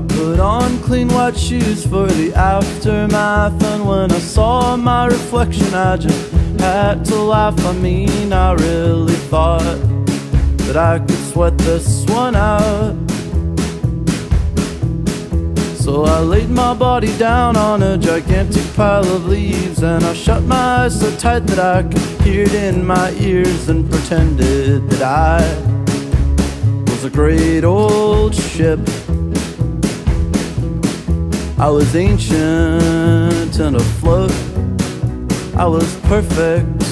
I put on clean white shoes for the aftermath. And when I saw my reflection I just had to laugh. I mean I really thought that I could sweat this one out. So I laid my body down on a gigantic pile of leaves. And I shut my eyes so tight that I could hear it in my ears. And pretended that I was a great old ship I was ancient and afloat I was perfect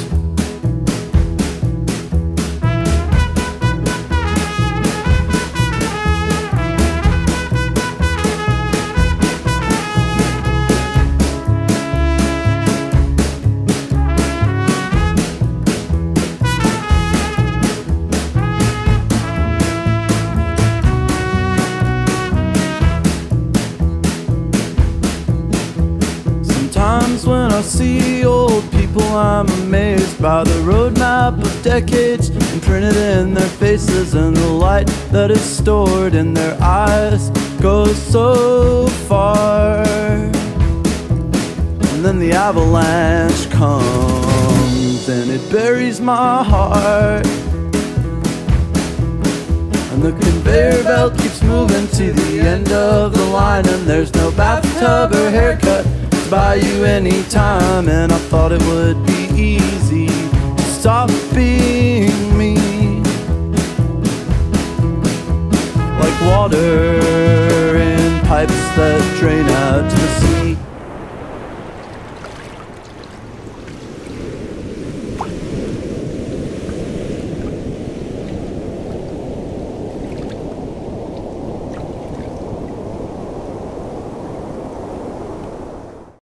Sometimes when I see old people, I'm amazed by the roadmap of decades imprinted in their faces, and the light that is stored in their eyes goes so far. And then the avalanche comes and it buries my heart. And the conveyor belt keeps moving to the end of the line, and there's no bathtub or haircut by you anytime And I thought it would be easy to stop being me. Like water in pipes that drain out